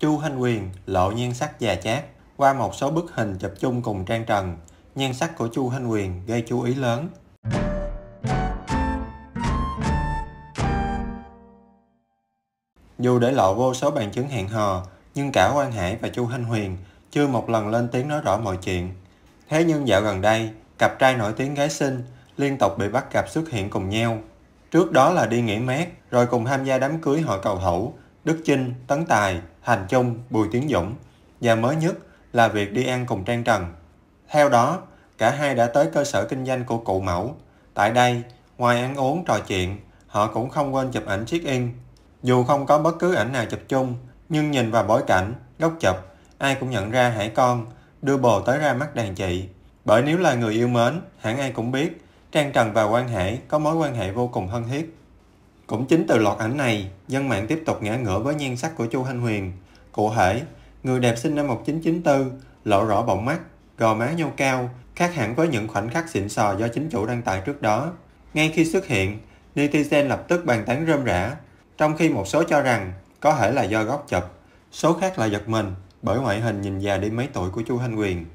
Chu Hanh Quyền lộ nhan sắc già chát qua một số bức hình chụp chung cùng Trang Trần. Nhan sắc của Chu Hanh Quyền gây chú ý lớn. Dù để lộ vô số bằng chứng hẹn hò, nhưng cả Quang Hải và Chu Hanh Huyền chưa một lần lên tiếng nói rõ mọi chuyện. Thế nhưng dạo gần đây, cặp trai nổi tiếng gái xinh liên tục bị bắt gặp xuất hiện cùng nhau. Trước đó là đi nghỉ mát, rồi cùng tham gia đám cưới hội cầu Hữu. Đức Chinh, Tấn Tài, Hành Chung, Bùi Tiến Dũng. Và mới nhất là việc đi ăn cùng Trang Trần. Theo đó, cả hai đã tới cơ sở kinh doanh của cụ mẫu. Tại đây, ngoài ăn uống trò chuyện, họ cũng không quên chụp ảnh check-in. Dù không có bất cứ ảnh nào chụp chung, nhưng nhìn vào bối cảnh, góc chụp, ai cũng nhận ra Hải Con đưa bồ tới ra mắt đàn chị. Bởi nếu là người yêu mến, hẳn ai cũng biết Trang Trần và Quan Hải có mối quan hệ vô cùng thân thiết. Cũng chính từ loạt ảnh này, dân mạng tiếp tục ngã ngửa với nhan sắc của Chu Thanh Huyền. Cụ thể, người đẹp sinh năm 1994, lộ rõ bọng mắt, gò má nhô cao, khác hẳn với những khoảnh khắc xịn sò do chính chủ đăng tải trước đó. Ngay khi xuất hiện, netizen lập tức bàn tán rơm rã, trong khi một số cho rằng có thể là do góc chụp, số khác là giật mình bởi ngoại hình nhìn già đi mấy tuổi của Chu Thanh Huyền.